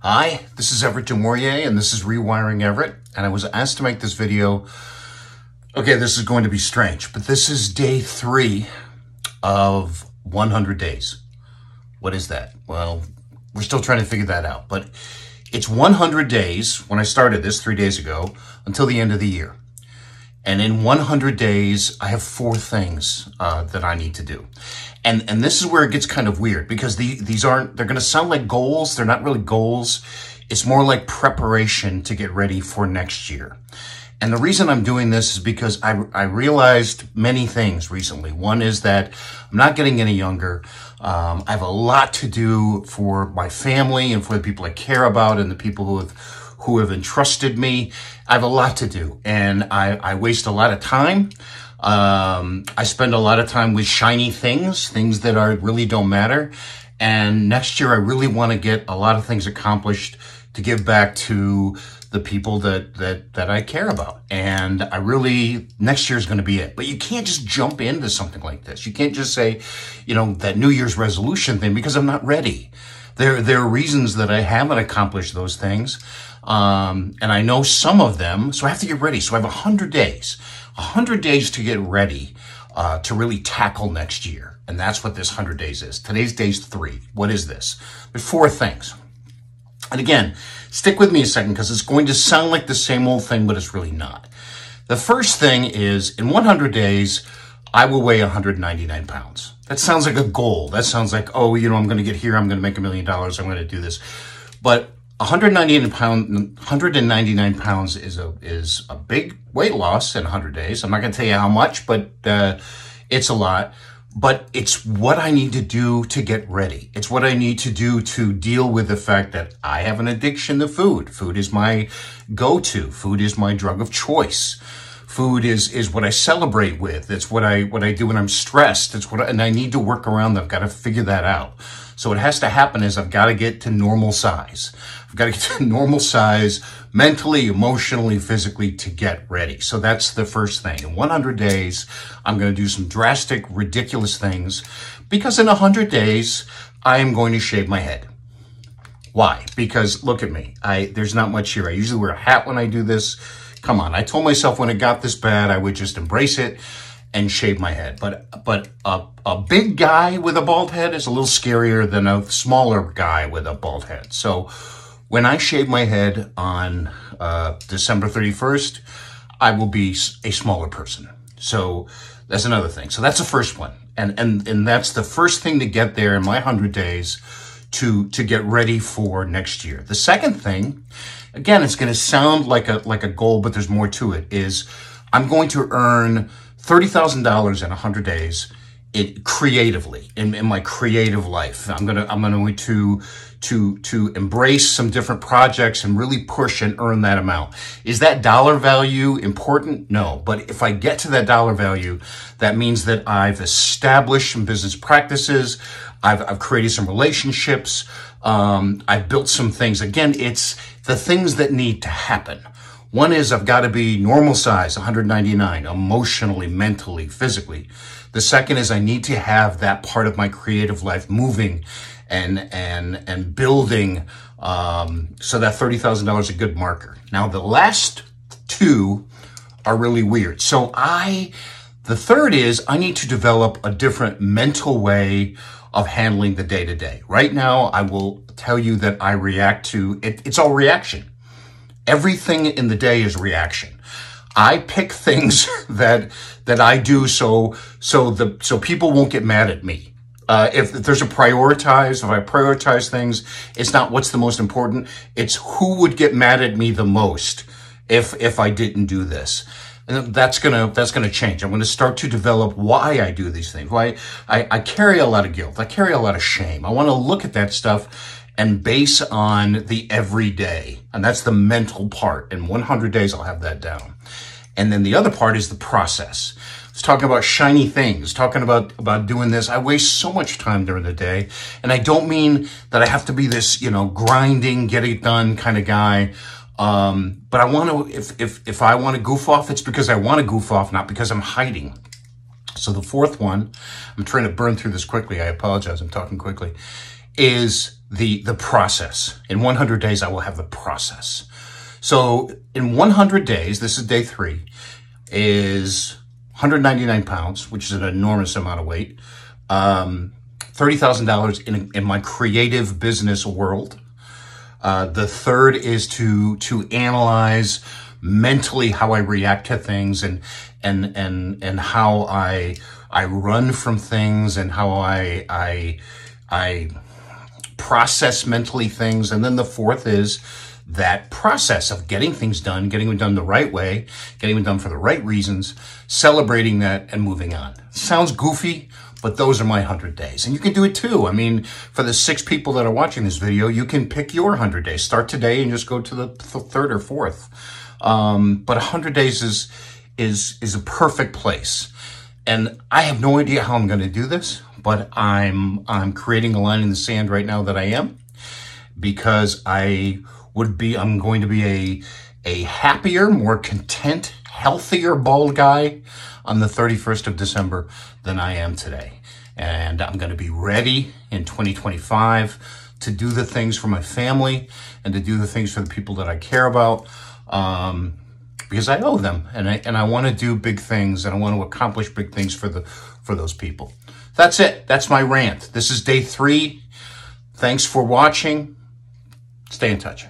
Hi, this is Everett De Morier, and this is Rewiring Everett, and I was asked to make this video. Okay, this is going to be strange, but this is day three of 100 days. What is that? Well, we're still trying to figure that out, but it's 100 days when I started this three days ago until the end of the year. And in 100 days, I have four things uh, that I need to do. And, and this is where it gets kind of weird because the, these aren't, they're going to sound like goals. They're not really goals. It's more like preparation to get ready for next year. And the reason I'm doing this is because I, I realized many things recently. One is that I'm not getting any younger. Um, I have a lot to do for my family and for the people I care about and the people who have who have entrusted me. I have a lot to do and I, I waste a lot of time. Um, I spend a lot of time with shiny things, things that are really don't matter. And next year, I really want to get a lot of things accomplished to give back to the people that, that, that I care about. And I really, next year is going to be it. But you can't just jump into something like this. You can't just say, you know, that New Year's resolution thing because I'm not ready. There, there are reasons that I haven't accomplished those things. Um, and I know some of them. So I have to get ready. So I have a hundred days, a hundred days to get ready, uh, to really tackle next year. And that's what this hundred days is. Today's day's three. What is this? There's four things. And again, stick with me a second because it's going to sound like the same old thing, but it's really not. The first thing is in 100 days, I will weigh 199 pounds. That sounds like a goal. That sounds like, oh, you know, I'm going to get here. I'm going to make a million dollars. I'm going to do this. But 199 pound, 199 pounds is a, is a big weight loss in 100 days. I'm not going to tell you how much, but, uh, it's a lot but it's what I need to do to get ready. It's what I need to do to deal with the fact that I have an addiction to food. Food is my go-to. Food is my drug of choice. Food is, is what I celebrate with. It's what I, what I do when I'm stressed. It's what, I, and I need to work around that. I've got to figure that out. So what has to happen is I've got to get to normal size. I've got to get to normal size mentally, emotionally, physically to get ready. So that's the first thing. In 100 days, I'm going to do some drastic, ridiculous things because in 100 days, I am going to shave my head. Why? Because look at me. I there's not much here. I usually wear a hat when I do this. Come on. I told myself when it got this bad, I would just embrace it and shave my head. But but a, a big guy with a bald head is a little scarier than a smaller guy with a bald head. So when I shave my head on uh, December 31st, I will be a smaller person. So that's another thing. So that's the first one. And, and, and that's the first thing to get there in my 100 days to, to get ready for next year. The second thing, again, it's going to sound like a, like a goal, but there's more to it, is I'm going to earn $30,000 in 100 days it creatively in, in my creative life. I'm gonna I'm to to to to embrace some different projects and really push and earn that amount. Is that dollar value important? No, but if I get to that dollar value, that means that I've established some business practices. I've I've created some relationships. Um, I've built some things. Again, it's the things that need to happen. One is I've got to be normal size, 199, emotionally, mentally, physically. The second is I need to have that part of my creative life moving and and and building um, so that $30,000 is a good marker. Now the last two are really weird. So I the third is I need to develop a different mental way of handling the day to day. Right now, I will tell you that I react to it. It's all reaction. Everything in the day is reaction. I pick things that that I do so so the so people won't get mad at me. Uh, if, if there's a prioritize, if I prioritize things, it's not what's the most important. It's who would get mad at me the most if if I didn't do this. And that's gonna that's gonna change. I'm gonna start to develop why I do these things. Why I, I carry a lot of guilt. I carry a lot of shame. I want to look at that stuff and base on the everyday. And that's the mental part. In 100 days, I'll have that down. And then the other part is the process. It's talking about shiny things, talking about, about doing this. I waste so much time during the day. And I don't mean that I have to be this, you know, grinding, get it done kind of guy. Um, but I want to, if, if, if I want to goof off, it's because I want to goof off, not because I'm hiding. So the fourth one, I'm trying to burn through this quickly. I apologize. I'm talking quickly is the, the process. In 100 days, I will have the process. So in 100 days, this is day three, is 199 pounds, which is an enormous amount of weight. Um, $30,000 in, in my creative business world. Uh, the third is to, to analyze mentally how I react to things and, and, and, and how I, I run from things and how I, I, I process mentally things. And then the fourth is that process of getting things done, getting them done the right way, getting them done for the right reasons, celebrating that and moving on. Sounds goofy, but those are my 100 days. And you can do it too. I mean, for the six people that are watching this video, you can pick your 100 days. Start today and just go to the third or fourth. Um, but 100 days is, is, is a perfect place. And I have no idea how I'm going to do this, but I'm, I'm creating a line in the sand right now that I am because I would be, I'm going to be a, a happier, more content, healthier bald guy on the 31st of December than I am today. And I'm going to be ready in 2025 to do the things for my family and to do the things for the people that I care about. Um, because I owe them and I, and I want to do big things and I want to accomplish big things for the, for those people. That's it. That's my rant. This is day three. Thanks for watching. Stay in touch.